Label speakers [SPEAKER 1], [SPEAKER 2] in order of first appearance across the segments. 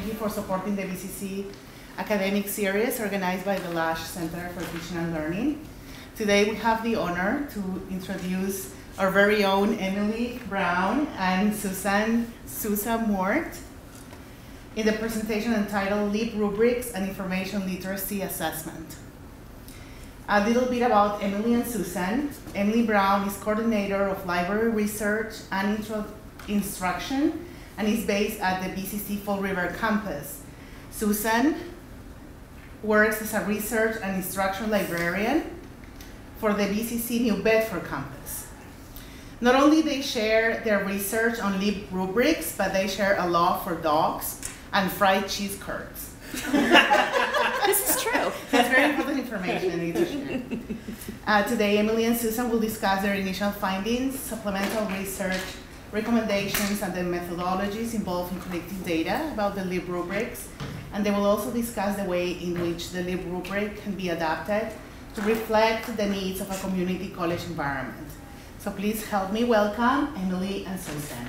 [SPEAKER 1] Thank you for supporting the BCC academic series organized by the Lash Center for Teaching and Learning. Today we have the honor to introduce our very own Emily Brown and Susan Sousa Mort in the presentation entitled LEAP Rubrics and Information Literacy Assessment. A little bit about Emily and Susan. Emily Brown is coordinator of library research and instruction and is based at the BCC Fall River campus. Susan works as a research and instruction librarian for the BCC New Bedford campus. Not only they share their research on LEAP rubrics, but they share a love for dogs and fried cheese curds.
[SPEAKER 2] this is true.
[SPEAKER 1] That's very important information I need to share. Uh, today, Emily and Susan will discuss their initial findings, supplemental research, recommendations, and the methodologies involved in collecting data about the LEAP rubrics. And they will also discuss the way in which the LEAP rubric can be adapted to reflect the needs of a community college environment. So please help me welcome Emily and Susan.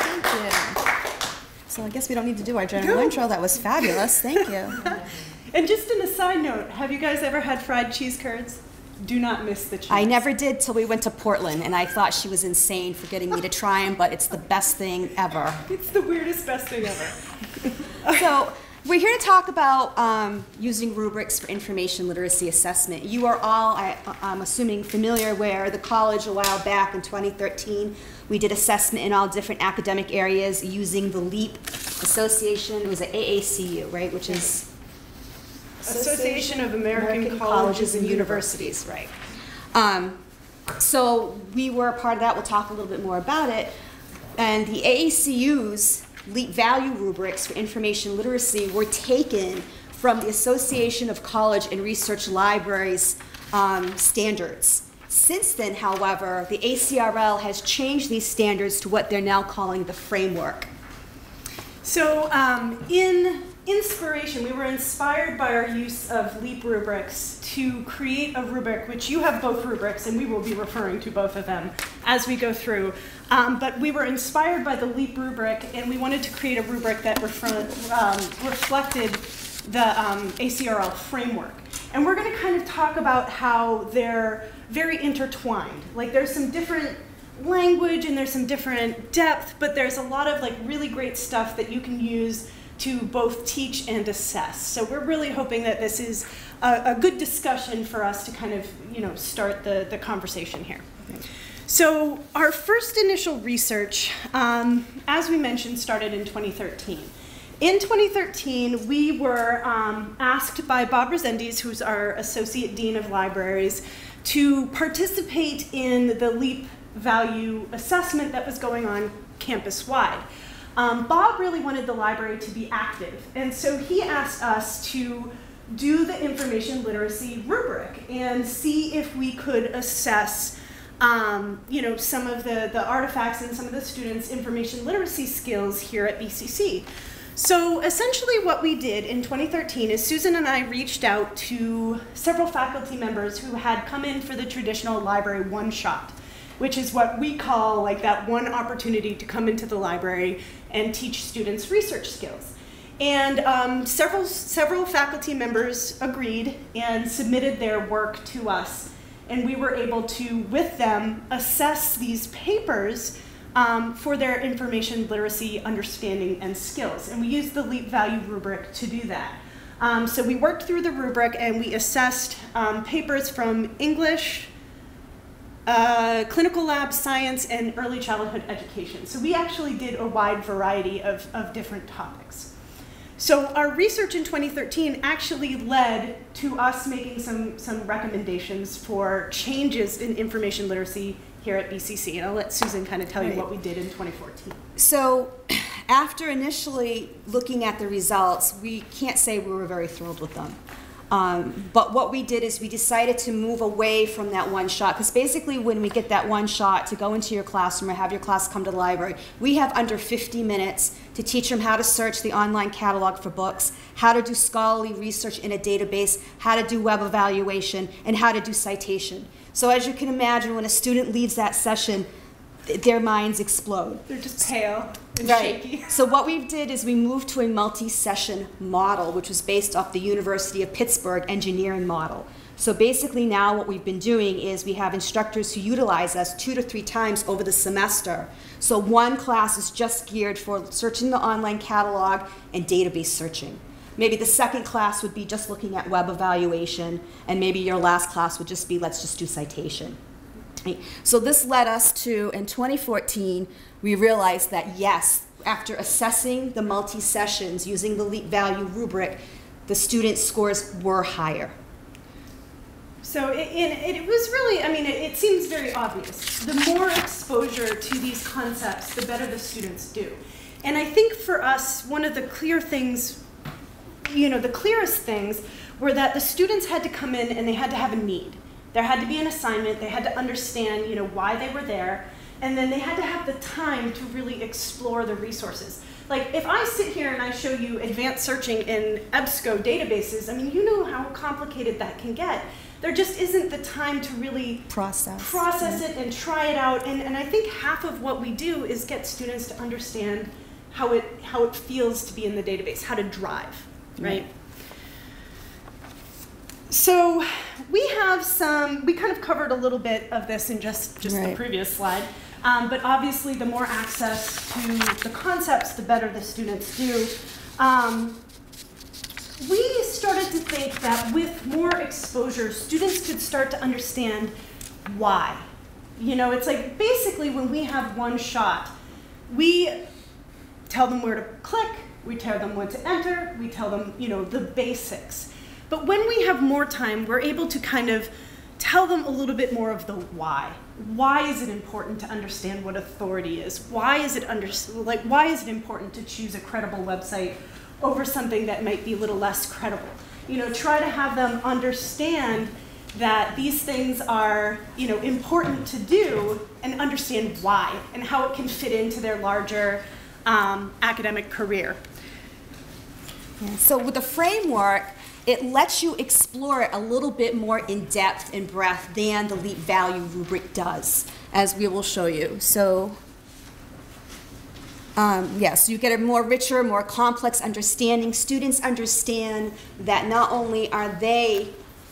[SPEAKER 2] Thank you. So I guess we don't need to do our general Good. intro. That was fabulous. Thank you.
[SPEAKER 3] and just in a side note, have you guys ever had fried cheese curds? Do not miss the chance.
[SPEAKER 2] I never did till we went to Portland, and I thought she was insane for getting me to try them, but it's the best thing ever.
[SPEAKER 3] It's the weirdest best thing ever.
[SPEAKER 2] so we're here to talk about um, using rubrics for information literacy assessment. You are all, I, am assuming, familiar where the college a while back in 2013, we did assessment in all different academic areas using the LEAP Association. It was an AACU, right, which is
[SPEAKER 3] Association of American, American Colleges, and Universities,
[SPEAKER 2] right. Um, so we were a part of that. We'll talk a little bit more about it. And the AACU's LEAP value rubrics for information literacy were taken from the Association of College and Research Libraries um, standards. Since then, however, the ACRL has changed these standards to what they're now calling the framework.
[SPEAKER 3] So, um, in inspiration, we were inspired by our use of LEAP rubrics to create a rubric, which you have both rubrics, and we will be referring to both of them as we go through. Um, but we were inspired by the LEAP rubric, and we wanted to create a rubric that um, reflected the um, ACRL framework. And we're going to kind of talk about how they're very intertwined. Like there's some different language and there's some different depth, but there's a lot of like really great stuff that you can use to both teach and assess. So we're really hoping that this is a, a good discussion for us to kind of, you know, start the, the conversation here. So our first initial research, um, as we mentioned, started in 2013. In 2013, we were um, asked by Bob Resendiz, who's our Associate Dean of Libraries, to participate in the LEAP value assessment that was going on campus-wide. Um, Bob really wanted the library to be active, and so he asked us to do the information literacy rubric and see if we could assess um, you know, some of the, the artifacts and some of the students' information literacy skills here at BCC. So essentially what we did in 2013 is Susan and I reached out to several faculty members who had come in for the traditional library one-shot which is what we call like that one opportunity to come into the library and teach students research skills. And um, several, several faculty members agreed and submitted their work to us. And we were able to, with them, assess these papers um, for their information literacy understanding and skills. And we used the LEAP value rubric to do that. Um, so we worked through the rubric and we assessed um, papers from English, uh, clinical lab science, and early childhood education. So we actually did a wide variety of, of different topics. So our research in 2013 actually led to us making some, some recommendations for changes in information literacy here at BCC. And I'll let Susan kind of tell right. you what we did in 2014.
[SPEAKER 2] So after initially looking at the results, we can't say we were very thrilled with them. Um, but what we did is we decided to move away from that one shot because basically when we get that one shot to go into your classroom or have your class come to the library, we have under 50 minutes to teach them how to search the online catalog for books, how to do scholarly research in a database, how to do web evaluation, and how to do citation. So as you can imagine, when a student leaves that session, their minds explode.
[SPEAKER 3] They're just pale and
[SPEAKER 2] Right.
[SPEAKER 3] shaky.
[SPEAKER 2] So what we did is we moved to a multi-session model, which was based off the University of Pittsburgh engineering model. So basically now what we've been doing is we have instructors who utilize us two to three times over the semester. So one class is just geared for searching the online catalog and database searching. Maybe the second class would be just looking at web evaluation, and maybe your last class would just be let's just do citation. So this led us to, in 2014, we realized that yes, after assessing the multi-sessions using the LEAP value rubric, the student scores were higher.
[SPEAKER 3] So it, it, it was really, I mean, it, it seems very obvious. The more exposure to these concepts, the better the students do. And I think for us, one of the clear things, you know, the clearest things were that the students had to come in and they had to have a need. There had to be an assignment, they had to understand, you know, why they were there, and then they had to have the time to really explore the resources. Like if I sit here and I show you advanced searching in EBSCO databases, I mean, you know how complicated that can get. There just isn't the time to really
[SPEAKER 2] Process.
[SPEAKER 3] process it and try it out. And, and I think half of what we do is get students to understand how it, how it feels to be in the database, how to drive, right? So we have some, we kind of covered a little bit of this in just, just the previous slide. Um, but obviously, the more access to the concepts, the better the students do. Um, we started to think that with more exposure, students could start to understand why. You know, it's like basically when we have one shot, we tell them where to click, we tell them when to enter, we tell them, you know, the basics. But when we have more time, we're able to kind of tell them a little bit more of the why. Why is it important to understand what authority is? Why is it under, like why is it important to choose a credible website over something that might be a little less credible? You know, try to have them understand that these things are, you know, important to do and understand why and how it can fit into their larger um, academic career.
[SPEAKER 2] Yeah, So with the framework, it lets you explore it a little bit more in depth and breadth than the LEAP value rubric does, as we will show you. So um, yes, you get a more richer, more complex understanding. Students understand that not only are they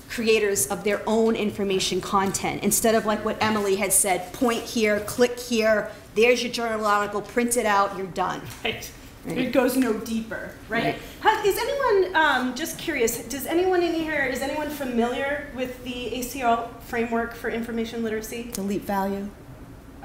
[SPEAKER 2] creators of their own information content, instead of like what Emily had said, point here, click here, there's your journal article, print it out, you're done.
[SPEAKER 3] Right.
[SPEAKER 2] Right.
[SPEAKER 3] It goes no deeper, right?
[SPEAKER 2] Right.
[SPEAKER 3] Is anyone, um, just curious, does anyone in here, is anyone familiar with the ACL framework for information literacy?
[SPEAKER 2] The LEAP value.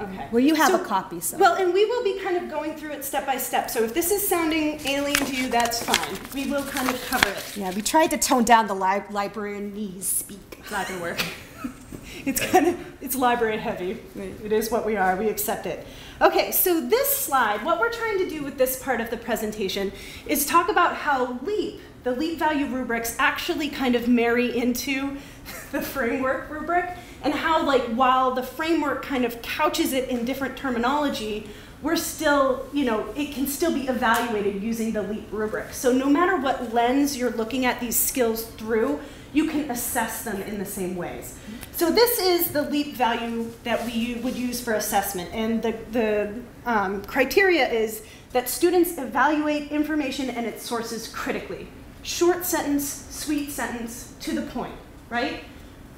[SPEAKER 3] Okay.
[SPEAKER 2] Well, you have
[SPEAKER 3] So-
[SPEAKER 2] a copy, so.
[SPEAKER 3] Well, and we will be kind of going through it step by step. So if this is sounding alien to you, that's fine. We will kind of cover it.
[SPEAKER 2] yeah, we tried to tone down the li- librarianese speak.
[SPEAKER 3] Library work. it's kind of it's library heavy. It is what we are. We accept it. Okay, so this slide, what we're trying to do with this part of the presentation is talk about how LEAP, the LEAP value rubrics, actually kind of marry into the framework rubric, and how like while the framework kind of couches it in different terminology, we're still, you know, it can still be evaluated using the LEAP rubric. So no matter what lens you're looking at these skills through, you can assess them in the same ways. So this is the LEAP value that we would use for assessment, and the, the um, criteria is that students evaluate information and its sources critically. Short sentence, sweet sentence, to the point, right?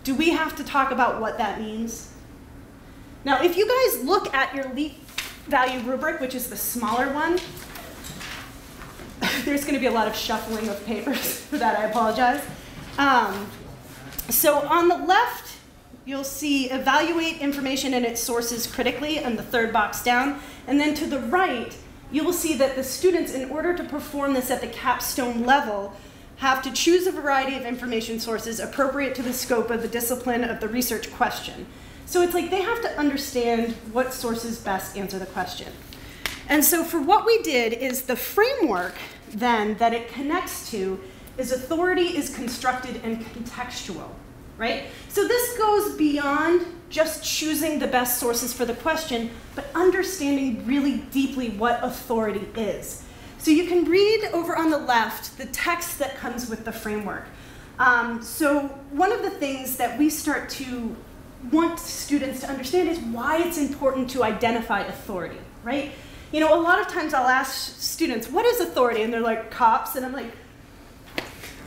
[SPEAKER 3] Do we have to talk about what that means? Now, if you guys look at your LEAP value rubric, which is the smaller one, there's going to be a lot of shuffling of papers for that. I apologize. Um, so on the left, you'll see evaluate information and its sources critically on the third box down. And then to the right, you will see that the students, in order to perform this at the capstone level, have to choose a variety of information sources appropriate to the scope of the discipline of the research question. So it's like they have to understand what sources best answer the question. And so for what we did is the framework then that it connects to is authority is constructed and contextual, right? So this goes beyond just choosing the best sources for the question, but understanding really deeply what authority is. So you can read over on the left the text that comes with the framework. Um, so one of the things that we start to want students to understand is why it's important to identify authority, right? You know, a lot of times I'll ask students, what is authority? And they're like, cops. And I'm like,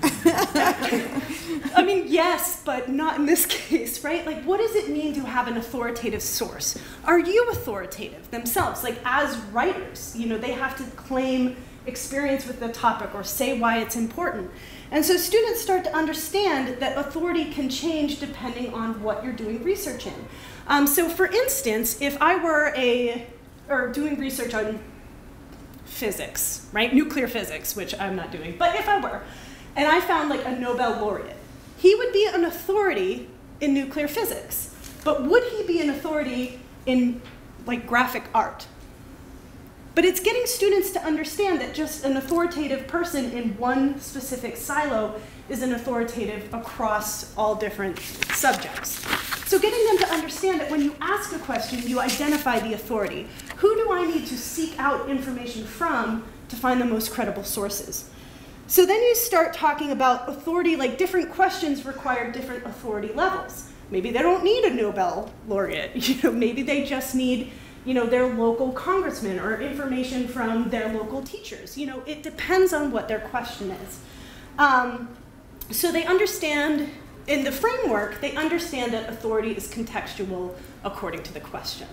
[SPEAKER 3] I mean, yes, but not in this case, right? Like, what does it mean to have an authoritative source? Are you authoritative themselves? Like, as writers, you know, they have to claim experience with the topic or say why it's important. And so students start to understand that authority can change depending on what you're doing research in. Um, so, for instance, if I were a, or doing research on physics, right? Nuclear physics, which I'm not doing, but if I were, and I found like a Nobel laureate. He would be an authority in nuclear physics, but would he be an authority in like graphic art? But it's getting students to understand that just an authoritative person in one specific silo is an authoritative across all different subjects. So getting them to understand that when you ask a question, you identify the authority. Who do I need to seek out information from to find the most credible sources? So then you start talking about authority, like different questions require different authority levels. Maybe they don't need a Nobel laureate. You know, maybe they just need, you know, their local congressman or information from their local teachers. You know, it depends on what their question is. Um, so they understand in the framework, they understand that authority is contextual according to the question.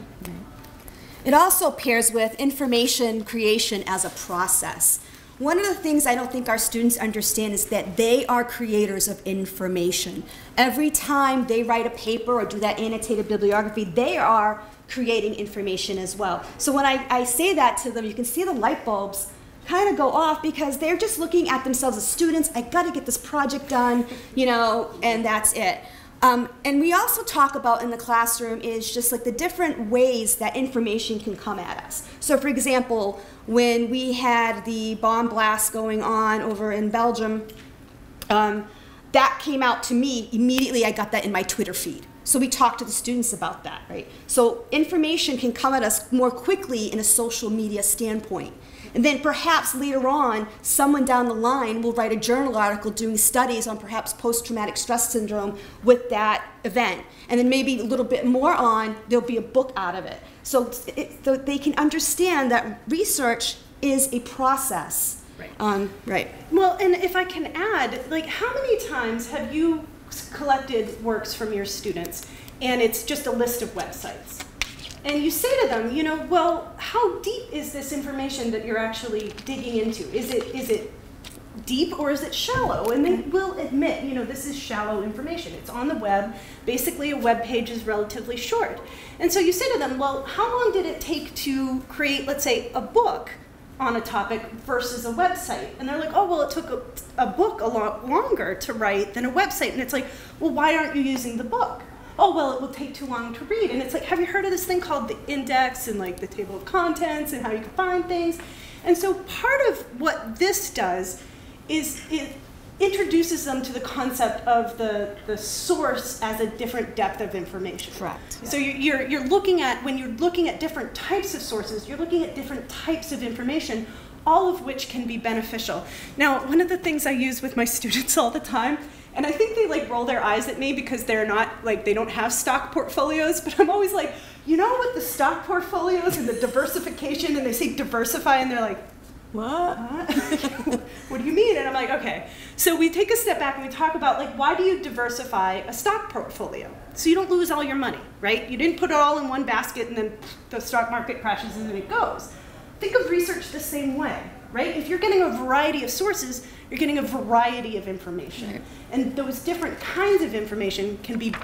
[SPEAKER 2] It also pairs with information creation as a process. One of the things I don't think our students understand is that they are creators of information. Every time they write a paper or do that annotated bibliography, they are creating information as well. So when I, I say that to them, you can see the light bulbs kind of go off because they're just looking at themselves as students. I got to get this project done, you know, and that's it. Um, and we also talk about in the classroom is just like the different ways that information can come at us. So, for example, when we had the bomb blast going on over in Belgium, um, that came out to me immediately. I got that in my Twitter feed. So we talked to the students about that, right? So information can come at us more quickly in a social media standpoint. And then perhaps later on, someone down the line will write a journal article doing studies on perhaps post traumatic stress syndrome with that event. And then maybe a little bit more on, there'll be a book out of it. So, it, so they can understand that research is a process.
[SPEAKER 3] Right.
[SPEAKER 2] Um, right.
[SPEAKER 3] Well, and if I can add, like, how many times have you collected works from your students and it's just a list of websites? And you say to them, you know, well, how deep is this information that you're actually digging into? Is it is it deep or is it shallow? And they will admit, you know, this is shallow information. It's on the web. Basically, a web page is relatively short. And so you say to them, well, how long did it take to create, let's say, a book on a topic versus a website? And they're like, oh, well, it took a, a book a lot longer to write than a website. And it's like, well, why aren't you using the book? Oh, well, it will take too long to read. And it's like, have you heard of this thing called the index and like the table of contents and how you can find things? And so part of what this does is it introduces them to the concept of the, the source as a different depth of information.
[SPEAKER 2] Correct.
[SPEAKER 3] So you're, you're, you're looking at, when you're looking at different types of sources, you're looking at different types of information, all of which can be beneficial. Now, one of the things I use with my students all the time and I think they like roll their eyes at me because they're not like they don't have stock portfolios, but I'm always like, you know what the stock portfolios and the diversification and they say diversify and they're like, what? what do you mean? And I'm like, okay. So we take a step back and we talk about like why do you diversify a stock portfolio? So you don't lose all your money, right? You didn't put it all in one basket and then the stock market crashes and then it goes. Think of research the same way, right? If you're getting a variety of sources, you're getting a variety of information. Right. And those different kinds of information can be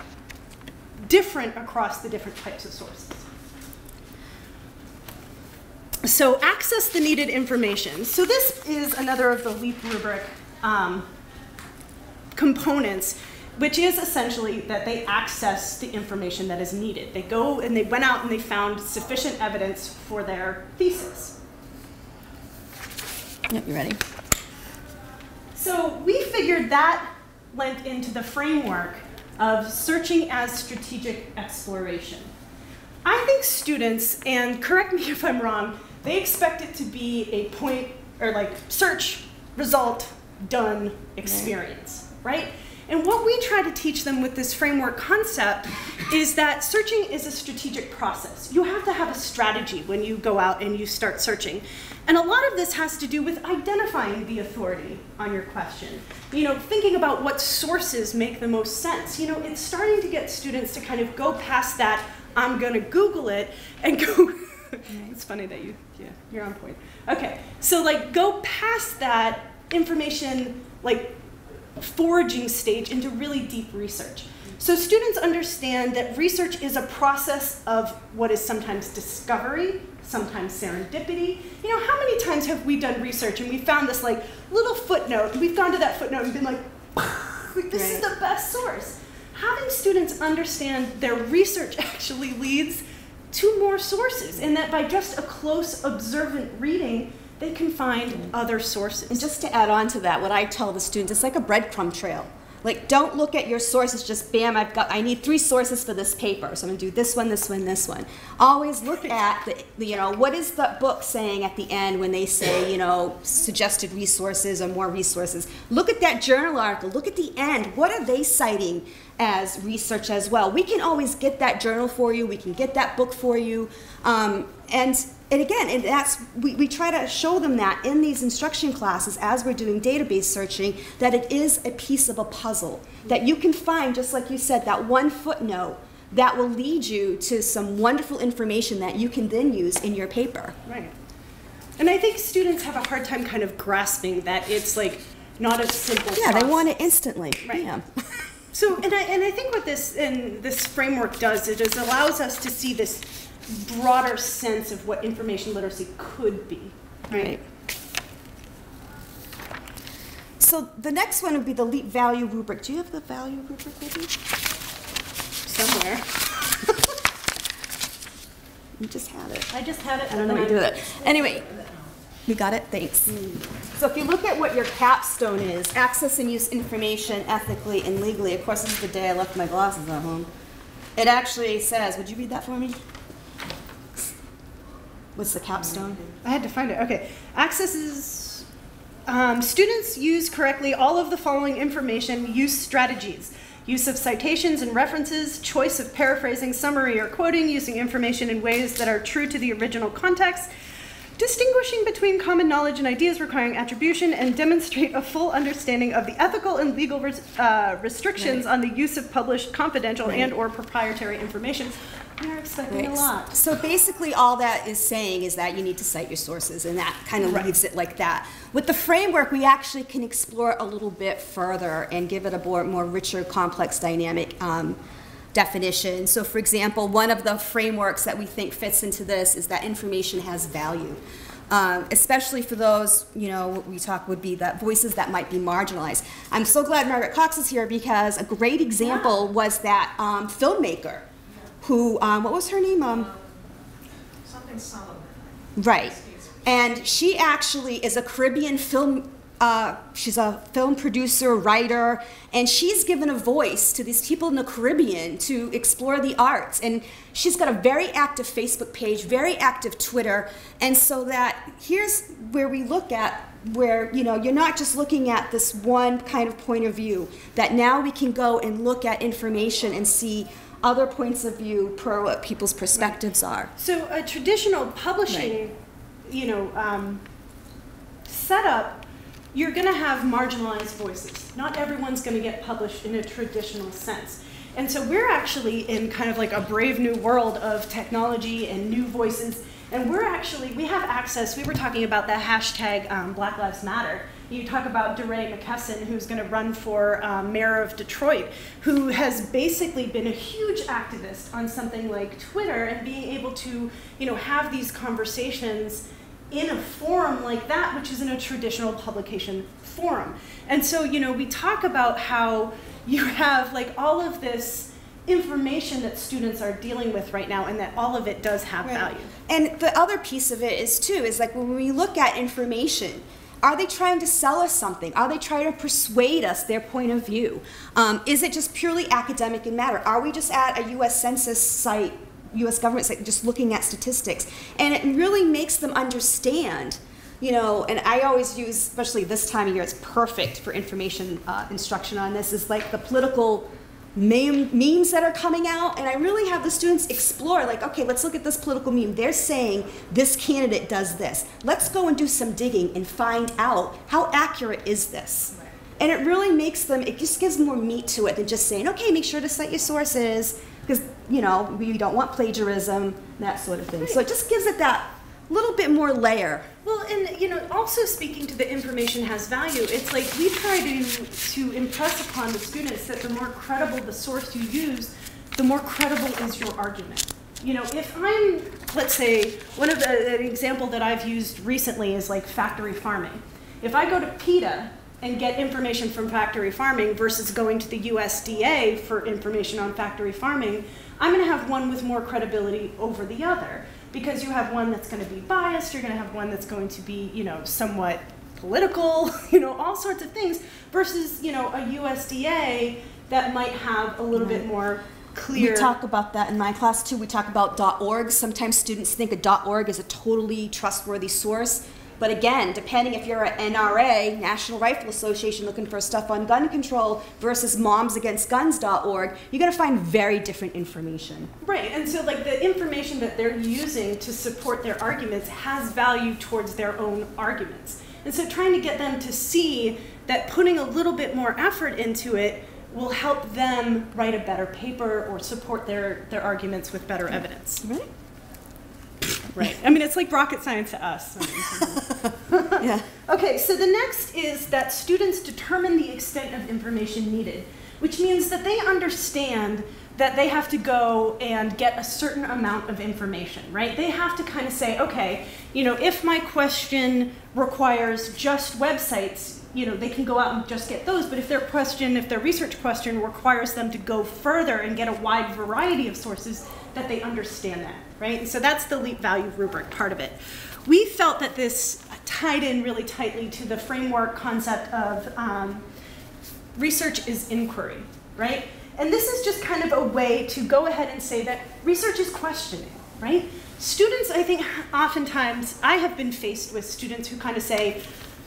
[SPEAKER 3] different across the different types of sources. So access the needed information. So this is another of the LEAP rubric um, components, which is essentially that they access the information that is needed. They go and they went out and they found sufficient evidence for their thesis.
[SPEAKER 2] Yep, you ready?
[SPEAKER 3] So we figured that went into the framework of searching as strategic exploration. I think students, and correct me if I'm wrong, they expect it to be a point or like search result done experience, right? And what we try to teach them with this framework concept is that searching is a strategic process. You have to have a strategy when you go out and you start searching. And a lot of this has to do with identifying the authority on your question. You know, thinking about what sources make the most sense. You know, it's starting to get students to kind of go past that, I'm going to Google it, and go, it's funny that you, yeah, you're on point. Okay, so like go past that information, like foraging stage into really deep research. So students understand that research is a process of what is sometimes discovery, sometimes serendipity. You know, how many times have we done research and we found this like little footnote, and we've gone to that footnote and been like, this is the best source. Having students understand their research actually leads to more sources, and that by just a close observant reading, they can find other sources.
[SPEAKER 2] And just to add on to that, what I tell the students, it's like a breadcrumb trail. Like, don't look at your sources just bam, I've got, I need three sources for this paper. So I'm gonna do this one, this one, this one. Always look at the, you know, what is the book saying at the end when they say, you know, suggested resources or more resources. Look at that journal article, look at the end. What are they citing as research as well? We can always get that journal for you, we can get that book for you. Um, and and again, and that's we, we try to show them that in these instruction classes as we're doing database searching, that it is a piece of a puzzle. That you can find, just like you said, that one footnote that will lead you to some wonderful information that you can then use in your paper.
[SPEAKER 3] Right. And I think students have a hard time kind of grasping that it's like not a simple
[SPEAKER 2] Yeah,
[SPEAKER 3] process.
[SPEAKER 2] they want it instantly.
[SPEAKER 3] Right.
[SPEAKER 2] Yeah.
[SPEAKER 3] So, and I, and I think what this and this framework does is it allows us to see this broader sense of what information literacy could be.
[SPEAKER 2] Right. So the next one would be the LEAP value rubric. Do you have the value rubric with you?
[SPEAKER 3] Somewhere.
[SPEAKER 2] You just had it.
[SPEAKER 3] I just had it.
[SPEAKER 2] I don't know how to do that. Anyway, we got it? Thanks. Mm. So if you look at what your capstone is, access and use information ethically and legally, of course, this is the day I left my glasses at home. It actually says, would you read that for me? What's the capstone?
[SPEAKER 3] I had to find it. Okay. Access is um, students use correctly all of the following information use strategies. Use of citations and references, choice of paraphrasing, summary, or quoting, using information in ways that are true to the original context, distinguishing between common knowledge and ideas requiring attribution, and demonstrate a full understanding of the ethical and legal res- uh, restrictions on the use of published confidential
[SPEAKER 2] Right.
[SPEAKER 3] and or proprietary information. Are expecting a lot.
[SPEAKER 2] So basically, all that is saying is that you need to cite your sources, and that kind of
[SPEAKER 3] Right.
[SPEAKER 2] leaves it like that. With the framework, we actually can explore a little bit further and give it a more, more richer, complex, dynamic um, definition. So, for example, one of the frameworks that we think fits into this is that information has value. Um, especially for those, you know, what we talk would be that voices that might be marginalized. I'm so glad Margaret Cox is here because a great example was that um, filmmaker who, um, what was her name? Um,
[SPEAKER 4] Something Solomon.
[SPEAKER 2] Right. And she actually is a Caribbean film, uh, she's a film producer, writer, and she's given a voice to these people in the Caribbean to explore the arts. And she's got a very active Facebook page, very active Twitter. And so that here's where we look at where, you know, you're not just looking at this one kind of point of view, that now we can go and look at information and see other points of view per what people's perspectives are.
[SPEAKER 3] So a traditional publishing, you know, um, setup, you're going to have marginalized voices. Not everyone's going to get published in a traditional sense. And so we're actually in kind of like a brave new world of technology and new voices. And we're actually, we have access. We were talking about the hashtag um, Black Lives Matter. You talk about DeRay McKesson, who's going to run for um, mayor of Detroit, who has basically been a huge activist on something like Twitter and being able to, you know, have these conversations in a forum like that, which is in a traditional publication forum. And so, you know, we talk about how you have like all of this information that students are dealing with right now and that all of it does have
[SPEAKER 2] Right.
[SPEAKER 3] value.
[SPEAKER 2] And the other piece of it is too is like when we look at information, are they trying to sell us something? Are they trying to persuade us their point of view? Um, is it just purely academic in matter? Are we just at a U.S. Census site, U.S. government site, just looking at statistics? And it really makes them understand you know, and I always use, especially this time of year, it's perfect for information uh, instruction on this, is like the political meme, memes that are coming out. And I really have the students explore, like, okay, let's look at this political meme. They're saying this candidate does this. Let's go and do some digging and find out how accurate is this. And it really makes them, it just gives more meat to it than just saying, okay, make sure to cite your sources, because, you know, we don't want plagiarism, that sort of thing. So it just gives it that little bit more layer.
[SPEAKER 3] Well, and you know, also speaking to the information has value, it's like we try to to impress upon the students that the more credible the source you use, the more credible is your argument. You know, if I'm, let's say, one of the an example that I've used recently is like factory farming. If I go to PETA and get information from factory farming versus going to the USDA for information on factory farming, I'm going to have one with more credibility over the other because you have one that's going to be biased, you're going to have one that's going to be, you know, somewhat political, you know, all sorts of things versus, you know, a USDA that might have a little bit more clear
[SPEAKER 2] We talk about that in my class too. We talk about .org. Sometimes students think a .org is a totally trustworthy source. But again, depending if you're an NRA, National Rifle Association, looking for stuff on gun control versus momsagainstguns.org, you're going to find very different information.
[SPEAKER 3] Right, and so like the information that they're using to support their arguments has value towards their own arguments. And so trying to get them to see that putting a little bit more effort into it will help them write a better paper or support their, their arguments with better evidence.
[SPEAKER 2] Right?
[SPEAKER 3] Right. I mean, it's like rocket science to us.
[SPEAKER 2] Yeah.
[SPEAKER 3] Okay, so the next is that students determine the extent of information needed, which means that they understand that they have to go and get a certain amount of information, right? They have to kind of say, okay, you know, if my question requires just websites, you know, they can go out and just get those, but if their question, if their research question requires them to go further and get a wide variety of sources, that they understand that, right? And so that's the LEAP value rubric part of it. We felt that this tied in really tightly to the framework concept of um, research is inquiry, right? And this is just kind of a way to go ahead and say that research is questioning, right? Students, I think, oftentimes, I have been faced with students who kind of say,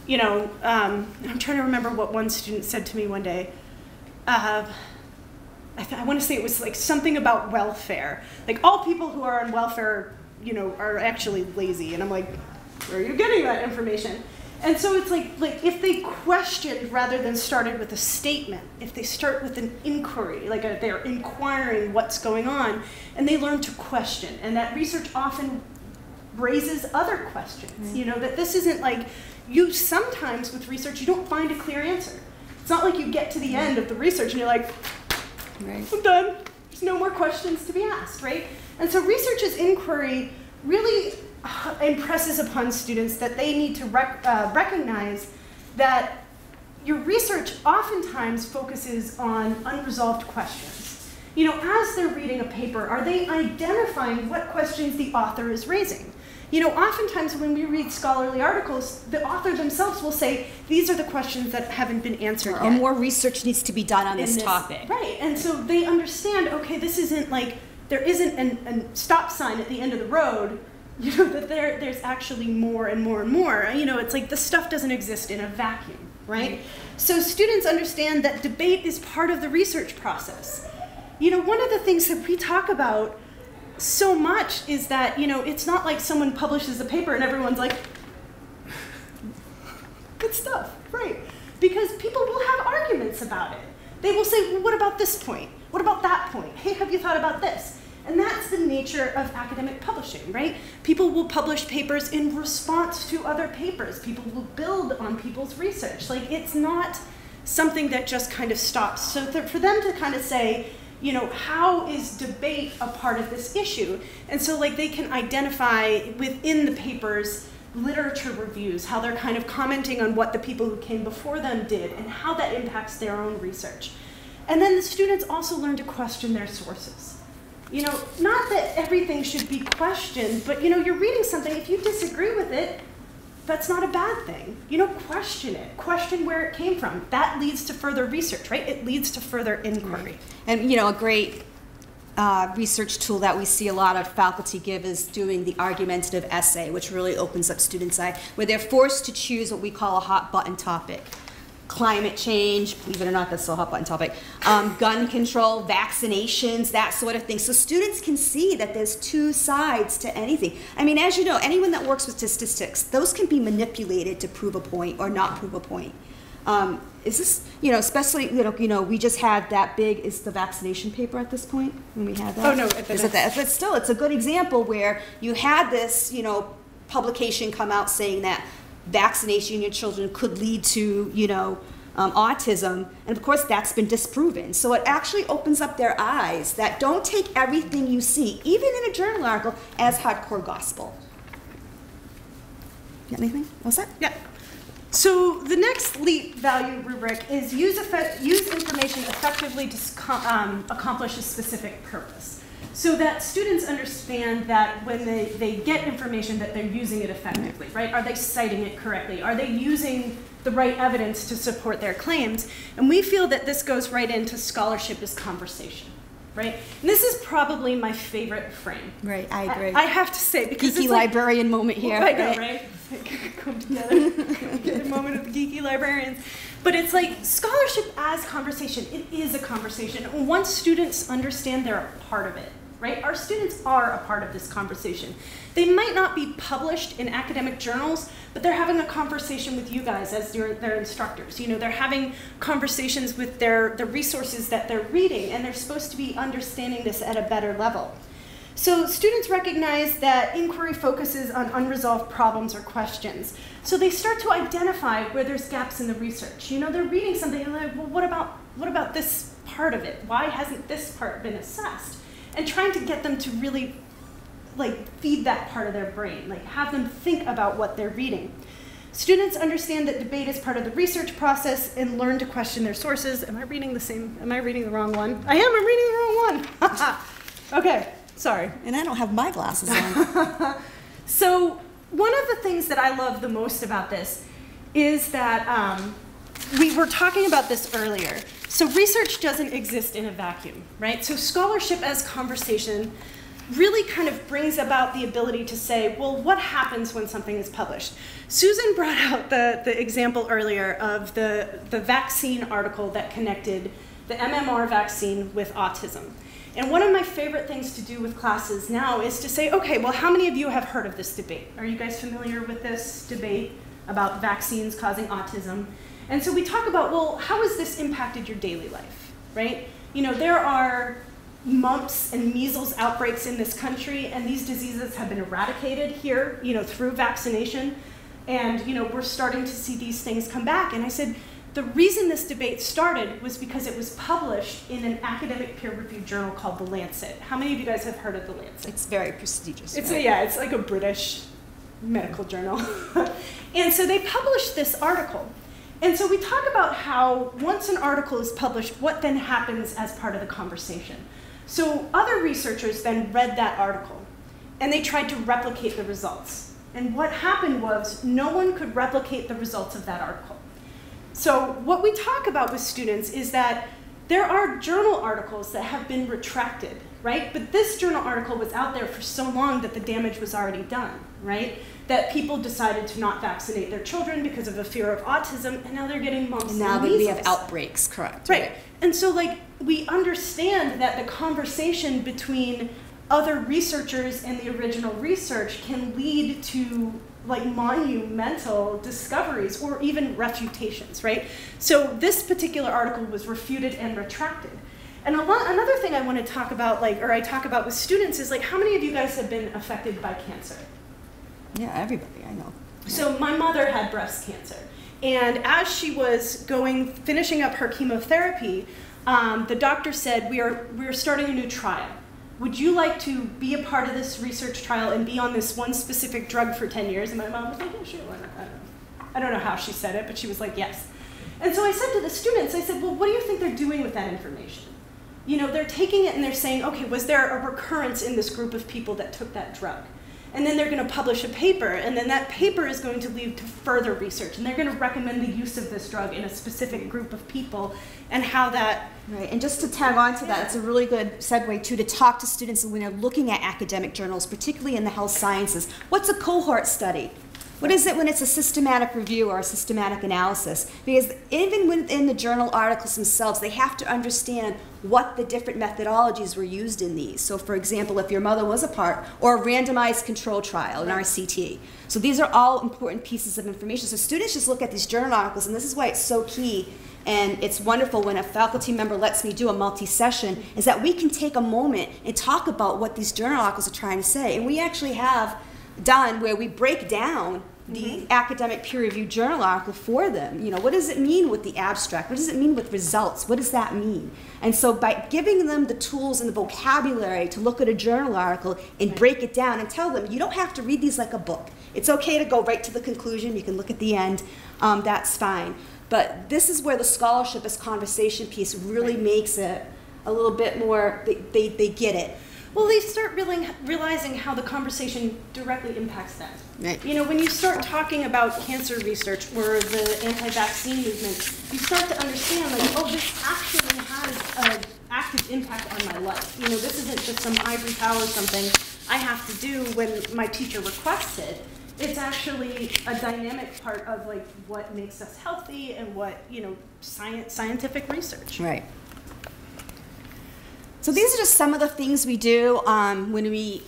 [SPEAKER 3] you know, um, I'm trying to remember what one student said to me one day. Uh, I, th- I want to say it was like something about welfare. Like all people who are on welfare, you know, are actually lazy. And I'm like, where are you getting that information? And so it's like, like if they questioned rather than started with a statement, if they start with an inquiry, like a, they're inquiring what's going on, and they learn to question, and that research often raises other questions. Mm-hmm. You know that this isn't like you sometimes with research you don't find a clear answer. It's not like you get to the mm-hmm. end of the research and you're like,
[SPEAKER 2] Right.
[SPEAKER 3] I'm done. There's no more questions to be asked, right? And so research's inquiry really uh, impresses upon students that they need to rec- uh, recognize that your research oftentimes focuses on unresolved questions. You know, as they're reading a paper, are they identifying what questions the author is raising? You know, oftentimes when we read scholarly articles, the author themselves will say, these are the questions that haven't been answered
[SPEAKER 2] Or
[SPEAKER 3] yet
[SPEAKER 2] more research needs to be done on
[SPEAKER 3] in
[SPEAKER 2] this, topic.
[SPEAKER 3] Right, and so they understand, okay, this isn't like, there isn't an, a stop sign at the end of the road, you know, that there, there's actually more and more and more. You know, it's like the stuff doesn't exist in a vacuum, right? So students understand that debate is part of the research process. You know, one of the things that we talk about so much is that, you know, it's not like someone publishes a paper and everyone's like, good stuff, right? Because people will have arguments about it. They will say, well, what about this point? What about that point? Hey, have you thought about this? And that's the nature of academic publishing, right? People will publish papers in response to other papers. People will build on people's research. Like, it's not something that just kind of stops. So, th- for them to kind of say, you know, how is debate a part of this issue? And so, like, they can identify within the papers literature reviews, how they're kind of commenting on what the people who came before them did and how that impacts their own research. And then the students also learn to question their sources. You know, not that everything should be questioned, but you know, you're reading something, if you disagree with it, that's not a bad thing. You know, question it. Question where it came from. That leads to further research, right? It leads to further inquiry.
[SPEAKER 2] And you know, a great uh, research tool that we see a lot of faculty give is doing the argumentative essay, which really opens up students' eye, where they're forced to choose what we call a hot button topic. Climate change, believe it or not, that's still a hot button topic. Um, gun control, vaccinations, that sort of thing. So students can see that there's two sides to anything. I mean, as you know, anyone that works with statistics, those can be manipulated to prove a point or not prove a point. Um, is this, you know, especially, you know, you know, we just had that big, is the vaccination paper at this point, when we had that?
[SPEAKER 3] Oh, no, at the
[SPEAKER 2] Is it that, but still, it's a good example where you had this, you know, publication come out saying that vaccination in your children could lead to, you know, um, autism, and of course that's been disproven. So it actually opens up their eyes that don't take everything you see, even in a journal article, as hardcore gospel. Got anything? What's that?
[SPEAKER 3] Yeah. So the next LEAP value rubric is use, use information effectively to um, accomplish a specific purpose. So that students understand that when they, they get information that they're using it effectively, right? Are they citing it correctly? Are they using the right evidence to support their claims? And we feel that this goes right into scholarship as conversation, right? And this is probably my favorite frame.
[SPEAKER 2] Right, I agree.
[SPEAKER 3] I, have to say because
[SPEAKER 2] Geeky
[SPEAKER 3] it's like,
[SPEAKER 2] librarian moment here.
[SPEAKER 3] I know,
[SPEAKER 2] right?
[SPEAKER 3] right? Come together, get a moment of the geeky librarians. But it's like scholarship as conversation. It is a conversation. Once students understand they're a part of it, right? Our students are a part of this conversation. They might not be published in academic journals, but they're having a conversation with you guys as your, their instructors. You know, they're having conversations with their the resources that they're reading, and they're supposed to be understanding this at a better level. So students recognize that inquiry focuses on unresolved problems or questions. So they start to identify where there's gaps in the research. You know, they're reading something and they're like, well, what about what about this part of it? Why hasn't this part been assessed? And trying to get them to really like feed that part of their brain, like have them think about what they're reading. Students understand that debate is part of the research process and learn to question their sources. Am I reading the same? Am I reading the wrong one? I am. I'm reading the wrong one. okay, sorry.
[SPEAKER 2] And I don't have my glasses on.
[SPEAKER 3] So, one of the things that I love the most about this is that um, we were talking about this earlier. So, research doesn't exist in a vacuum, right? So, scholarship as conversation really kind of brings about the ability to say, well, what happens when something is published? Susan brought out the, the example earlier of the, the vaccine article that connected the MMR vaccine with autism. And one of my favorite things to do with classes now is to say, okay, well, how many of you have heard of this debate? Are you guys familiar with this debate about vaccines causing autism? And so we talk about, well, how has this impacted your daily life, right? You know, there are mumps and measles outbreaks in this country, and these diseases have been eradicated here, you know, through vaccination. And, you know, we're starting to see these things come back. And I said, the reason this debate started was because it was published in an academic peer-reviewed journal called The Lancet. How many of you guys have heard of The Lancet?
[SPEAKER 2] it's very prestigious.
[SPEAKER 3] It's
[SPEAKER 2] right?
[SPEAKER 3] a, yeah, it's like a British medical journal. and so they published this article. And so we talk about how once an article is published, what then happens as part of the conversation. So other researchers then read that article and they tried to replicate the results. And what happened was no one could replicate the results of that article. So what we talk about with students is that there are journal articles that have been retracted, right? But this journal article was out there for so long that the damage was already done, right? That people decided to not vaccinate their children because of a fear of autism, and now they're getting mumps
[SPEAKER 2] And now
[SPEAKER 3] and
[SPEAKER 2] that we have outbreaks, correct?
[SPEAKER 3] Right. And so, like, we understand that the conversation between other researchers and the original research can lead to like monumental discoveries or even refutations, right? So this particular article was refuted and retracted. And a lot, another thing I want to talk about, like, or I talk about with students, is like, how many of you guys have been affected by cancer?
[SPEAKER 2] Yeah, everybody, I know.
[SPEAKER 3] So my mother had breast cancer, and as she was going, finishing up her chemotherapy, um, the doctor said, "We are we are starting a new trial. Would you like to be a part of this research trial and be on this one specific drug for 10 years?" And my mom was like, "Yeah, sure, why not?" I don't know. I don't know how she said it, but she was like, "Yes." And so I said to the students, I said, "Well, what do you think they're doing with that information?" You know, they're taking it and they're saying, "Okay, was there a recurrence in this group of people that took that drug?" And then they're going to publish a paper, and then that paper is going to lead to further research, and they're going to recommend the use of this drug in a specific group of people, and how that.
[SPEAKER 2] Right, and just to tag on to that, it's a really good segue too to talk to students when they're looking at academic journals, particularly in the health sciences. What's a cohort study? What is it when it's a systematic review or a systematic analysis? Because even within the journal articles themselves, they have to understand what the different methodologies were used in these. So, for example, if your mother was a part, or a randomized control trial, an RCT. So, these are all important pieces of information. So, students just look at these journal articles, and this is why it's so key. And it's wonderful when a faculty member lets me do a multi session, is that we can take a moment and talk about what these journal articles are trying to say. And we actually have done where we break down the
[SPEAKER 3] Mm-hmm.
[SPEAKER 2] academic peer-reviewed journal article for them. You know, what does it mean with the abstract? What does it mean with results? What does that mean? And so by giving them the tools and the vocabulary to look at a journal article and break it down and tell them, you don't have to read these like a book. It's okay to go right to the conclusion. You can look at the end. Um, that's fine. But this is where the scholarship as conversation piece really makes it a little bit more, they, they, they get it.
[SPEAKER 3] Well, they start reali- realizing how the conversation directly impacts them.
[SPEAKER 2] Right.
[SPEAKER 3] You know, when you start talking about cancer research or the anti-vaccine movement, you start to understand, like, oh, this actually has an active impact on my life. You know, this isn't just some ivory tower something I have to do when my teacher requests it. It's actually a dynamic part of like what makes us healthy and what you know science scientific research.
[SPEAKER 2] Right. So these are just some of the things we do um, when we,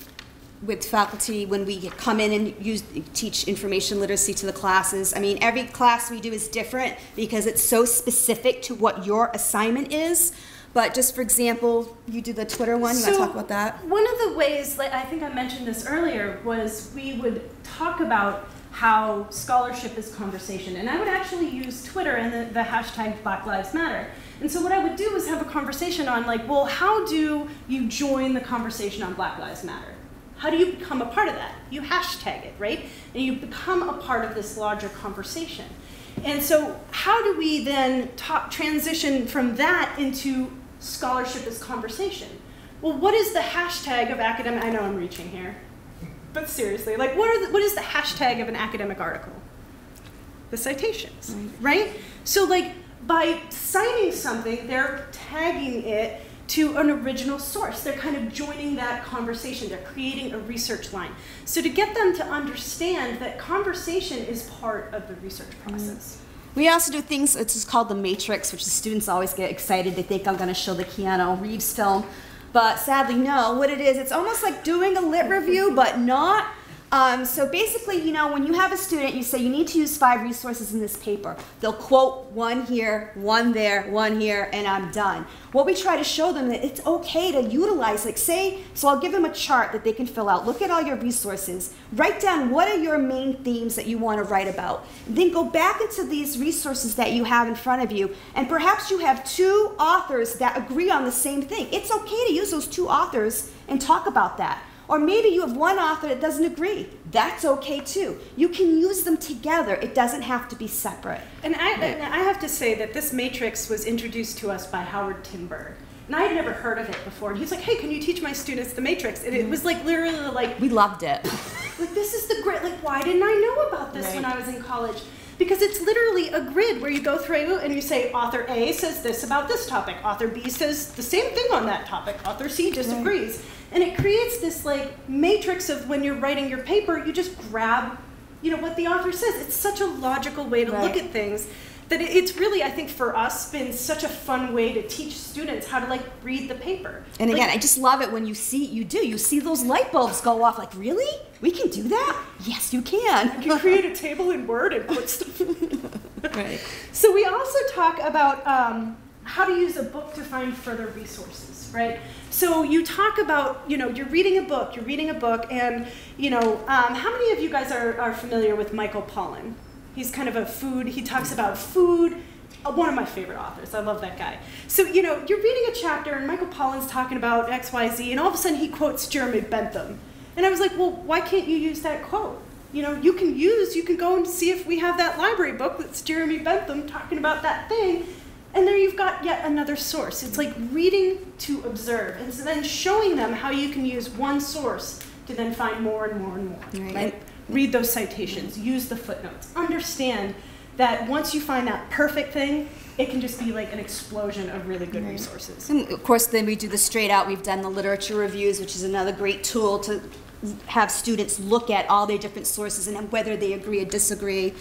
[SPEAKER 2] with faculty, when we come in and use, teach information literacy to the classes. I mean, every class we do is different because it's so specific to what your assignment is. But just for example, you do the Twitter one. You want to talk about that?
[SPEAKER 3] One of the ways, like I think I mentioned this earlier, was we would talk about how scholarship is conversation. And I would actually use Twitter and the, the hashtag Black Lives Matter. And so what I would do is have a conversation on like, well, how do you join the conversation on Black Lives Matter? How do you become a part of that? You hashtag it, right? And you become a part of this larger conversation. And so how do we then talk, transition from that into scholarship as conversation? Well, what is the hashtag of academic? I know I'm reaching here, but seriously, like, what are the, what is the hashtag of an academic article? The citations, right? So, like, by citing something, they're tagging it to an original source. They're kind of joining that conversation. They're creating a research line. So, to get them to understand that conversation is part of the research mm. process.
[SPEAKER 2] We also do things, it's just called the Matrix, which the students always get excited. They think I'm going to show the Keanu Reeves film. But sadly, no. What it is, it's almost like doing a lit review, but not. Um, so basically, you know, when you have a student, you say you need to use five resources in this paper. They'll quote one here, one there, one here, and I'm done. What we try to show them that it's okay to utilize, like say, so I'll give them a chart that they can fill out. Look at all your resources. Write down what are your main themes that you want to write about. Then go back into these resources that you have in front of you, and perhaps you have two authors that agree on the same thing. It's okay to use those two authors and talk about that. Or maybe you have one author that doesn't agree. That's okay too. You can use them together. It doesn't have to be separate.
[SPEAKER 3] And I, and I have to say that this matrix was introduced to us by Howard Timberg. And I had never heard of it before. And he's like, hey, can you teach my students the matrix? And it mm-hmm. was like literally like,
[SPEAKER 2] We loved it.
[SPEAKER 3] like this is the grid. Like, why didn't I know about this when I was in college? Because it's literally a grid where you go through and you say, author A says this about this topic, author B says the same thing on that topic, author C disagrees. And it creates this like matrix of when you're writing your paper, you just grab, you know, what the author says. It's such a logical way to look at things that it's really, I think, for us, been such a fun way to teach students how to like read the paper.
[SPEAKER 2] And
[SPEAKER 3] Like,
[SPEAKER 2] again, I just love it when you see you do. You see those light bulbs go off. Like, really? We can do that? Yes, you can.
[SPEAKER 3] you can create a table in Word and put stuff.
[SPEAKER 2] right.
[SPEAKER 3] So we also talk about um, how to use a book to find further resources, right? So you talk about, you know, you're reading a book, you're reading a book, and, you know, um, how many of you guys are, are familiar with Michael Pollan? He's kind of a food, he talks about food, uh, one of my favorite authors. I love that guy. So, you know, you're reading a chapter, and Michael Pollan's talking about XYZ, and all of a sudden he quotes Jeremy Bentham. And I was like, well, why can't you use that quote? You know, you can use, you can go and see if we have that library book that's Jeremy Bentham talking about that thing. And there you've got yet another source. It's like reading to observe. And so then showing them how you can use one source to then find more and more and more.
[SPEAKER 2] Right.
[SPEAKER 3] Right. Read those citations. Use the footnotes. Understand that once you find that perfect thing, it can just be like an explosion of really good resources.
[SPEAKER 2] And of course, then we do the straight out. We've done the literature reviews, which is another great tool to have students look at all their different sources and whether they agree or disagree.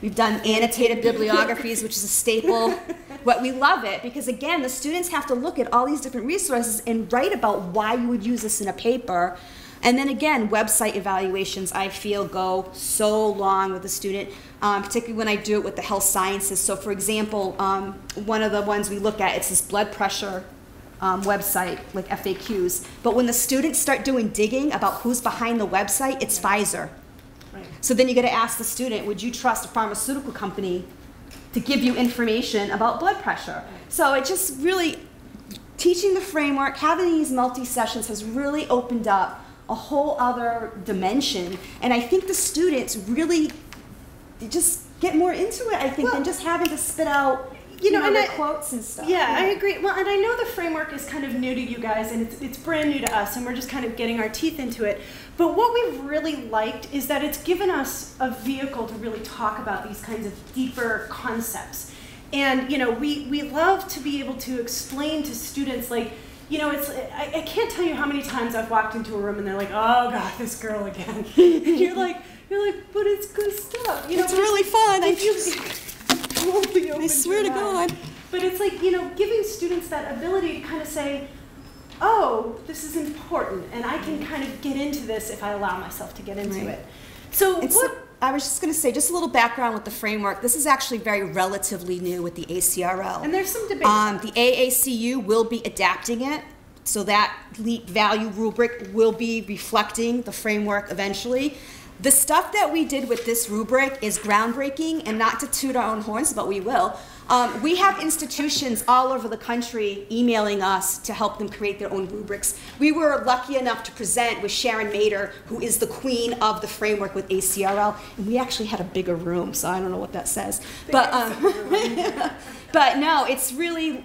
[SPEAKER 2] We've done annotated bibliographies, which is a staple. But we love it because, again, the students have to look at all these different resources and write about why you would use this in a paper. And then again, website evaluations, I feel, go so long with the student, um, particularly when I do it with the health sciences. So, for example, um, one of the ones we look at, it's this blood pressure um, website, like FAQs. But when the students start doing digging about who's behind the website, it's Pfizer.
[SPEAKER 3] Right.
[SPEAKER 2] So then you got to ask the student, would you trust a pharmaceutical company to give you information about blood pressure? So it just really, teaching the framework, having these multi sessions has really opened up a whole other dimension. And I think the students really just get more into it, I think,
[SPEAKER 3] Well,
[SPEAKER 2] than just having to spit out,
[SPEAKER 3] you know, and
[SPEAKER 2] the
[SPEAKER 3] I-
[SPEAKER 2] quotes and stuff.
[SPEAKER 3] Yeah, I agree. Well, and I know the framework is kind of new to you guys, and it's, it's brand new to us, and we're just kind of getting our teeth into it. But what we've really liked is that it's given us a vehicle to really talk about these kinds of deeper concepts. And, you know, we, we love to be able to explain to students, like, you know, it's I, I can't tell you how many times I've walked into a room and they're like, "Oh God, this girl again," and you're like, "You're like, but it's good stuff." You know,
[SPEAKER 2] It's really fun. I
[SPEAKER 3] totally
[SPEAKER 2] I swear to. God.
[SPEAKER 3] But it's like, you know, giving students that ability to kind of say, oh, this is important, and I can mm. kind of get into this if I allow myself to get into
[SPEAKER 2] Right.
[SPEAKER 3] it. So,
[SPEAKER 2] It's,
[SPEAKER 3] what?
[SPEAKER 2] I was just going to say, just a little background with the framework. This is actually very relatively new with the ACRL.
[SPEAKER 3] And there's some debate.
[SPEAKER 2] Um, the AACU will be adapting it, so that LEAP value rubric will be reflecting the framework eventually. The stuff that we did with this rubric is groundbreaking, and not to toot our own horns, but we will. Um, we have institutions all over the country emailing us to help them create their own rubrics. We were lucky enough to present with Sharon Mader, who is the queen of the framework with ACRL, and we actually had a bigger room, so I don't know what that says. But um, but no, it's really,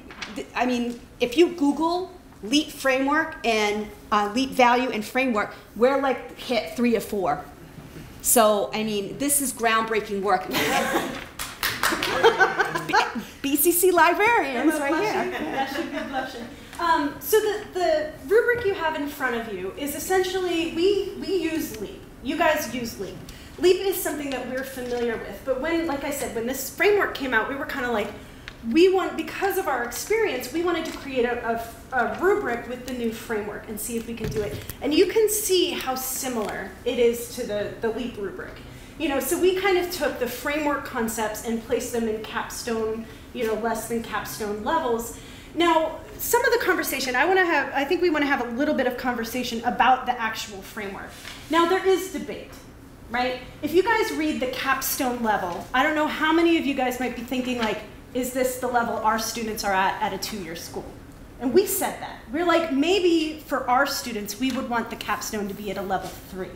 [SPEAKER 2] I mean, if you Google LEAP framework and uh, LEAP value and framework, we're like hit three or four. So, I mean, this is groundbreaking work. BCC librarians right
[SPEAKER 3] blushing.
[SPEAKER 2] here.
[SPEAKER 3] That should be blushing. Um, so the, the rubric you have in front of you is essentially we we use Leap. You guys use Leap. Leap is something that we're familiar with, but when, like I said, when this framework came out, we were kind of like, we want because of our experience, we wanted to create a, a, a rubric with the new framework and see if we can do it. And you can see how similar it is to the the Leap rubric. You know, so we kind of took the framework concepts and placed them in capstone, you know, less than capstone levels. Now, some of the conversation I want to have, I think we want to have a little bit of conversation about the actual framework. Now, there is debate, right? If you guys read the capstone level, I don't know how many of you guys might be thinking, like, is this the level our students are at at a two year school? And we said that. We're like, maybe for our students, we would want the capstone to be at a level three.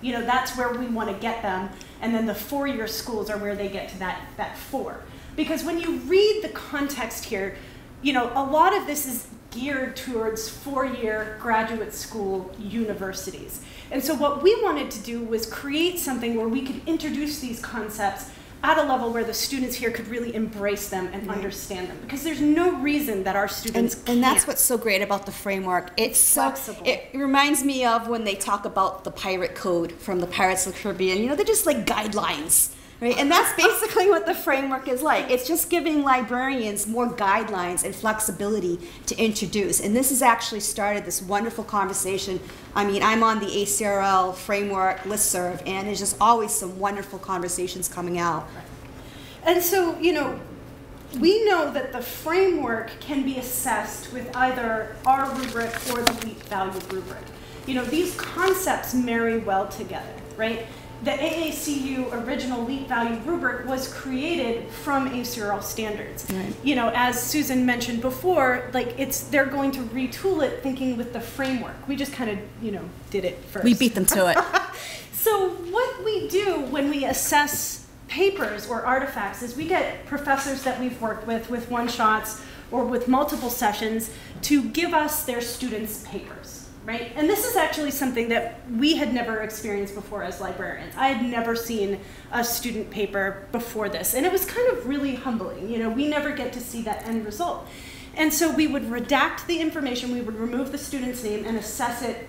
[SPEAKER 3] You know, that's where we want to get them. And then the four year schools are where they get to that, that four. Because when you read the context here, you know, a lot of this is geared towards four year graduate school universities. And so, what we wanted to do was create something where we could introduce these concepts at a level where the students here could really embrace them and understand them. Because there's no reason that our students
[SPEAKER 2] and that's
[SPEAKER 3] can't.
[SPEAKER 2] what's so great about the framework. It's so
[SPEAKER 3] flexible.
[SPEAKER 2] it reminds me of when they talk about the pirate code from the Pirates of the Caribbean. You know, they're just like guidelines, right? And that's basically what the framework is like. It's just giving librarians more guidelines and flexibility to introduce. And this has actually started this wonderful conversation. I mean, I'm on the ACRL framework listserv, and there's just always some wonderful conversations coming out.
[SPEAKER 3] And so, you know, we know that the framework can be assessed with either our rubric or the LEAP value rubric. You know, these concepts marry well together, right? The AACU original LEAP value rubric was created from ACRL standards.
[SPEAKER 2] Right.
[SPEAKER 3] You know, as Susan mentioned before, like it's they're going to retool it thinking with the framework. We just kind of, you know, did it first.
[SPEAKER 2] We beat them to it.
[SPEAKER 3] So what we do when we assess papers or artifacts is we get professors that we've worked with with one shots or with multiple sessions to give us their students' papers, right? And this is actually something that we had never experienced before as librarians. I had never seen a student paper before this, and it was kind of really humbling. You know, we never get to see that end result. And so we would redact the information, we would remove the student's name and assess it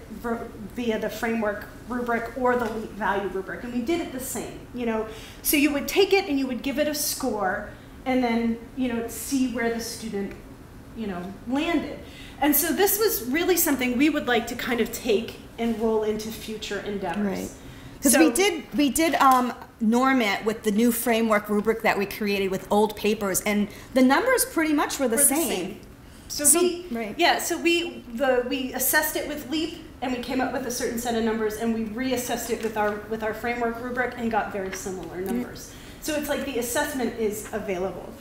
[SPEAKER 3] via the framework rubric or the LEAP value rubric. And we did it the same, you know. So you would take it and you would give it a score and then, you know, see where the student, you know, landed. And so this was really something we would like to kind of take and roll into future endeavors.
[SPEAKER 2] Right. Because
[SPEAKER 3] So-
[SPEAKER 2] we did we did um, norm it with the new framework rubric that we created with old papers, and the numbers pretty much were the,
[SPEAKER 3] We're
[SPEAKER 2] same.
[SPEAKER 3] So,
[SPEAKER 2] So-
[SPEAKER 3] we,
[SPEAKER 2] right.
[SPEAKER 3] yeah, so we the we assessed it with LEAP and we came up with a certain set of numbers and we reassessed it with our with our framework rubric and got very similar numbers. So it's like the assessment is available.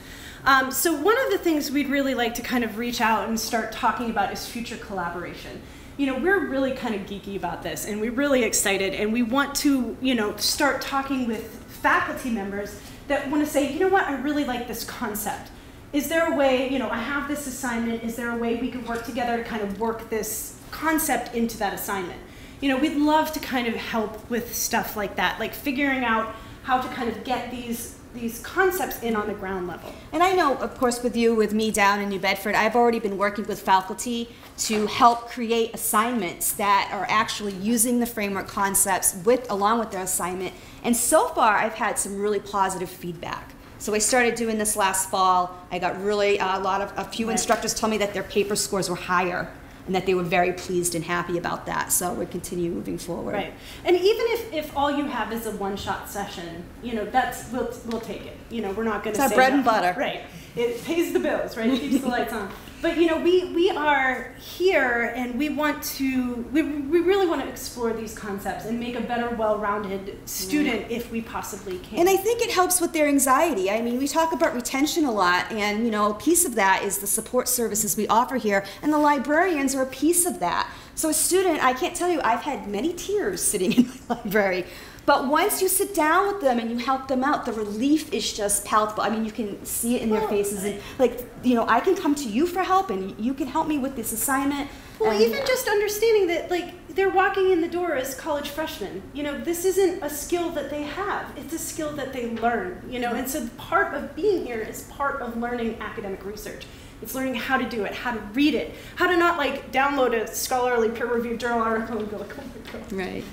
[SPEAKER 3] Um, so one of the things we'd really like to kind of reach out and start talking about is future collaboration. You know, we're really kind of geeky about this and we're really excited and we want to, you know, start talking with faculty members that want to say, you know what, I really like this concept is there a way, you know, I have this assignment, is there a way we could work together to kind of work this concept into that assignment? You know, we'd love to kind of help with stuff like that, like figuring out how to kind of get these these concepts in on the ground level.
[SPEAKER 2] And I know, of course, with you, with me down in New Bedford, I've already been working with faculty to help create assignments that are actually using the framework concepts with along with their assignment. And so far, I've had some really positive feedback. So I started doing this last fall. I got really uh, a lot of a few instructors told me that their paper scores were higher and that they were very pleased and happy about that. So we continue moving forward.
[SPEAKER 3] Right. And even if, if all you have is a one shot session, you know, that's we'll we'll take it. You know, we're not gonna
[SPEAKER 2] It's our
[SPEAKER 3] say
[SPEAKER 2] bread
[SPEAKER 3] no.
[SPEAKER 2] and butter.
[SPEAKER 3] Right. It pays the bills, right? It keeps the lights on. But you know, we we are here and we want to we, we really want to explore these concepts and make a better, well rounded student if we possibly can.
[SPEAKER 2] And I think it helps with their anxiety. I mean, we talk about retention a lot, and you know, a piece of that is the support services we offer here, and the librarians are a piece of that. So, a student, I can't tell you, I've had many tears sitting in my library. But once you sit down with them and you help them out, the relief is just palpable. I mean, you can see it in their faces, and like, you know, I can come to you for help, and you can help me with this assignment.
[SPEAKER 3] Well,
[SPEAKER 2] and-
[SPEAKER 3] even just understanding that, like, they're walking in the door as college freshmen. You know, this isn't a skill that they have, it's a skill that they learn, you know, and so part of being here is part of learning academic research. It's learning how to do it, how to read it, how to not, like, download a scholarly peer reviewed journal article and go, like, oh my God,
[SPEAKER 2] right.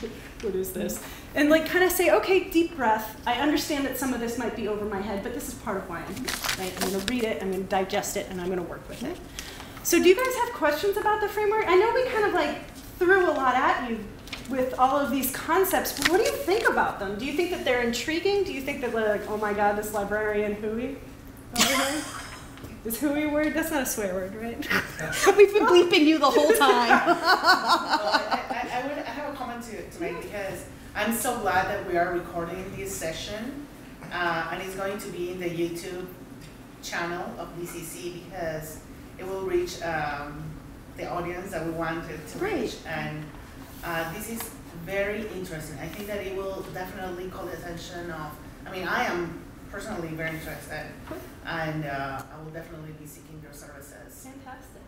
[SPEAKER 3] what is this? And, like, kind of say, okay, deep breath. I understand that some of this might be over my head, but this is part of why I'm here, right? I'm going to read it, I'm going to digest it, and I'm going to work with it. So do you guys have questions about the framework? I know we kind of like threw a lot at you with all of these concepts, but what do you think about them? Do you think that they're intriguing? Do you think that they're like, oh my god, this librarian hooey? Is hooey a word? That's not a swear word, right?
[SPEAKER 2] We've been bleeping you the whole time.
[SPEAKER 1] Well, I, I, I, would, I have a comment to, to make because I'm so glad that we are recording this session uh, and it's going to be in the YouTube channel of BCC because it will reach um, the audience that we wanted to
[SPEAKER 2] Right.
[SPEAKER 1] reach. And uh, this is very interesting. I think that it will definitely call the attention of, I mean, I am personally very interested and uh, I will definitely be seeking your services.
[SPEAKER 3] Fantastic.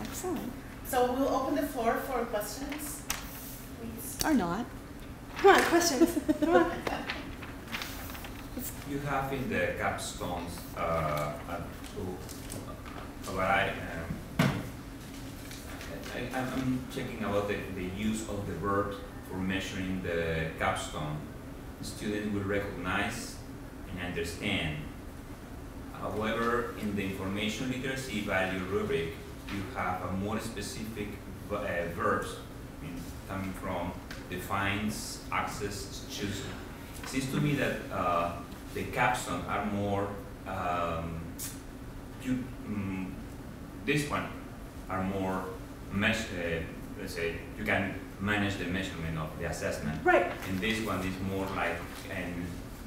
[SPEAKER 2] Excellent.
[SPEAKER 1] So we'll open the floor for questions, please.
[SPEAKER 2] Or not.
[SPEAKER 3] Come on, questions. Come on.
[SPEAKER 5] You have in the capstones uh, two, a variety. Um, I, I'm- I'm checking about the, the use of the verb for measuring the capstone. The student will recognize and understand. However, in the information literacy value rubric, you have a more specific uh, verbs I coming from defines, access, choose. Seems to me that uh, the capstone are more, um, you, mm, this one are more mesh, uh, let's say, you can manage the measurement of the assessment.
[SPEAKER 3] Right.
[SPEAKER 5] And this one is more like, and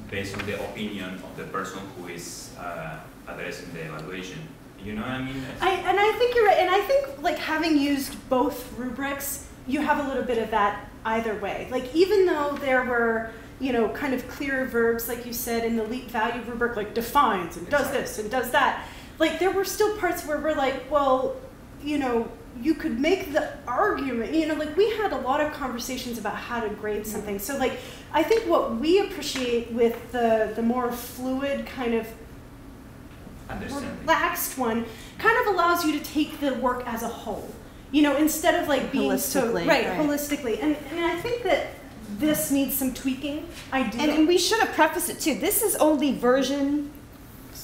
[SPEAKER 5] based on the opinion of the person who is uh, addressing the evaluation. You know what I mean?
[SPEAKER 3] I, and I think you're right. And I think like having used both rubrics, you have a little bit of that either way. Like even though there were, you know, kind of clear verbs, like you said in the leap value rubric, like defines and does this and does that. Like there were still parts where we're like, well, you know, you could make the argument You know, like we had a lot of conversations about how to grade mm-hmm. something. So like, I think what we appreciate with the the more fluid kind of relaxed one kind of allows you to take the work as a whole. You know, instead of like being so right,
[SPEAKER 2] right.
[SPEAKER 3] holistically. And and I think that this needs some tweaking. I do.
[SPEAKER 2] And, and we should have prefaced it too. This is only version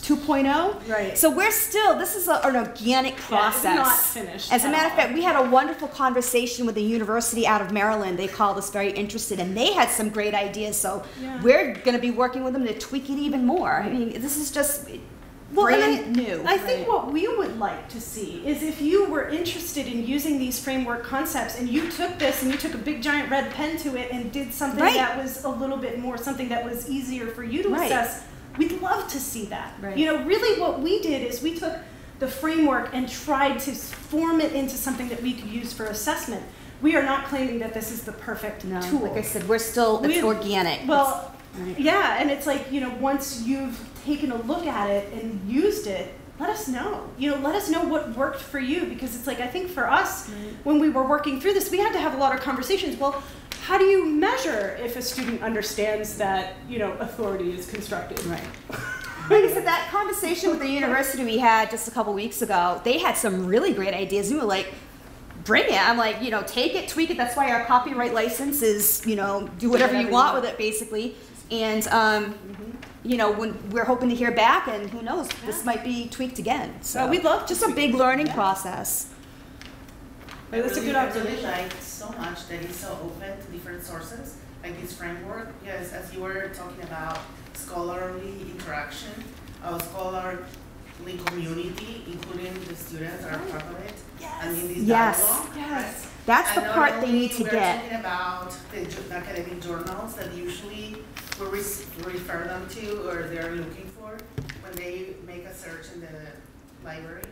[SPEAKER 2] 2.0.
[SPEAKER 3] Right.
[SPEAKER 2] So we're still, this is a, an organic process.
[SPEAKER 3] Yeah, it's not finished
[SPEAKER 2] As a matter of fact, we had a wonderful conversation with a university out of Maryland. They called us very interested and they had some great ideas. So
[SPEAKER 3] Yeah.
[SPEAKER 2] we're going to be working with them to tweak it even more. I mean, this is just
[SPEAKER 3] Well, and
[SPEAKER 2] brand
[SPEAKER 3] I,
[SPEAKER 2] new.
[SPEAKER 3] I think what we would like to see is if you were interested in using these framework concepts and you took this and you took a big giant red pen to it and did something
[SPEAKER 2] Right.
[SPEAKER 3] that was a little bit more something that was easier for you to
[SPEAKER 2] Right.
[SPEAKER 3] assess, we'd love to see that.
[SPEAKER 2] Right.
[SPEAKER 3] You know, really what we did is we took the framework and tried to form it into something that we could use for assessment. We are not claiming that this is the perfect
[SPEAKER 2] no,
[SPEAKER 3] tool.
[SPEAKER 2] like I said, we're still, it's
[SPEAKER 3] We-
[SPEAKER 2] organic.
[SPEAKER 3] Well,
[SPEAKER 2] Right.
[SPEAKER 3] yeah, and it's like, you know, once you've taken a look at it and used it, let us know. You know, let us know what worked for you because it's like, I think for us, when we were working through this, we had to have a lot of conversations. Well, how do you measure if a student understands that, you know, authority is constructed?
[SPEAKER 2] Right. Like I said, that conversation with the university we had just a couple weeks ago, they had some really great ideas. We were like, bring it. I'm like, you know, take it, tweak it. That's why our copyright license is, you know, do whatever you
[SPEAKER 3] whatever you
[SPEAKER 2] want
[SPEAKER 3] want.
[SPEAKER 2] with it, basically. And, um, you know, when we're hoping to hear back, and who knows, this might be tweaked again. So
[SPEAKER 3] Well, we'd love to
[SPEAKER 2] just a big learning
[SPEAKER 3] Yeah.
[SPEAKER 2] process.
[SPEAKER 1] I
[SPEAKER 3] That's a
[SPEAKER 1] really,
[SPEAKER 3] good
[SPEAKER 1] I really
[SPEAKER 3] observation.
[SPEAKER 1] like so much that it's so open to different sources, like this framework. Yes, as you were talking about scholarly interaction, uh, scholarly community, including the students that are part of it. And in this
[SPEAKER 2] Yes.
[SPEAKER 1] dialogue,
[SPEAKER 3] Yes.
[SPEAKER 1] right?
[SPEAKER 2] That's
[SPEAKER 1] And
[SPEAKER 2] the part they need to
[SPEAKER 1] we're
[SPEAKER 2] get.
[SPEAKER 1] talking about the academic journals that usually we refer them to or they're looking for when they make a search in the library.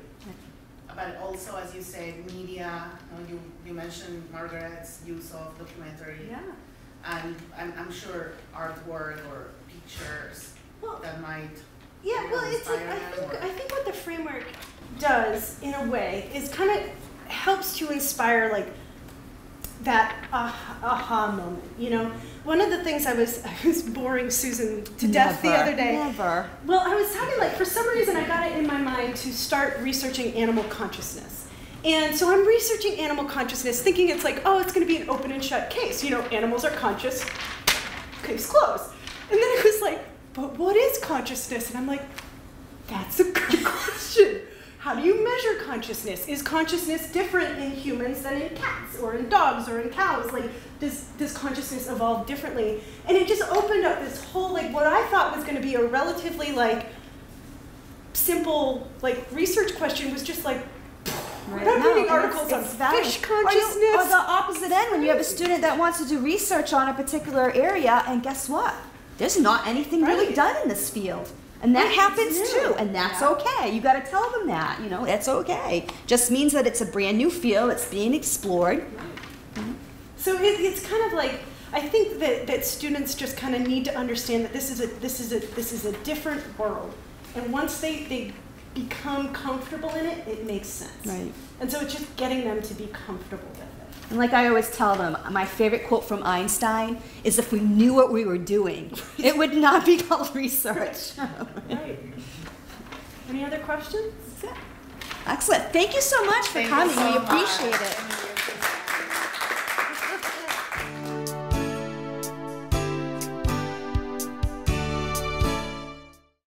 [SPEAKER 1] But also, as you said, media, you know, you, you mentioned Margaret's use of documentary.
[SPEAKER 3] Yeah.
[SPEAKER 1] And I'm, I'm sure artwork or pictures
[SPEAKER 3] Well,
[SPEAKER 1] that might,
[SPEAKER 3] Yeah, well, it's like I think I think what the framework does in a way is kind of helps to inspire like that aha, aha moment. You know, one of the things I was I was boring Susan to death the other day.
[SPEAKER 2] Never.
[SPEAKER 3] Well, I was talking like for some reason I got it in my mind to start researching animal consciousness. And so I'm researching animal consciousness, thinking it's like, oh, it's going to be an open and shut case. You know, animals are conscious, case closed. And then it was like, but what is consciousness? And I'm like, that's a good question. How do you measure consciousness? Is consciousness different in humans than in cats or in dogs or in cows? Like, does, does consciousness evolve differently? And it just opened up this whole, like, what I thought was going to be a relatively, like, simple, like, research question was just like,
[SPEAKER 2] Right.
[SPEAKER 3] I'm
[SPEAKER 2] No,
[SPEAKER 3] reading
[SPEAKER 2] and
[SPEAKER 3] articles
[SPEAKER 2] it's-
[SPEAKER 3] on
[SPEAKER 2] valid.
[SPEAKER 3] fish
[SPEAKER 2] Or you- Or the opposite end, when you have a student that wants to do research on a particular area, and guess what? There's not anything really done in this field. And that happens too, and that's
[SPEAKER 3] Yeah.
[SPEAKER 2] okay. You gotta tell them that, you know, that's okay. Just means that it's a brand new field, it's being explored.
[SPEAKER 3] So it, it's kind of like I think that, that students just kind of need to understand that this is a this is a this is a different world, and once they they become comfortable in it, it makes sense.
[SPEAKER 2] Right.
[SPEAKER 3] And so it's just getting them to be comfortable with it.
[SPEAKER 2] And like I always tell them, my favorite quote from Einstein is if we knew what we were doing, it would not be called research.
[SPEAKER 3] Right. Any other questions?
[SPEAKER 2] Excellent. Thank you so much for
[SPEAKER 1] Thank
[SPEAKER 2] coming.
[SPEAKER 1] so
[SPEAKER 2] we
[SPEAKER 1] much.
[SPEAKER 2] appreciate it.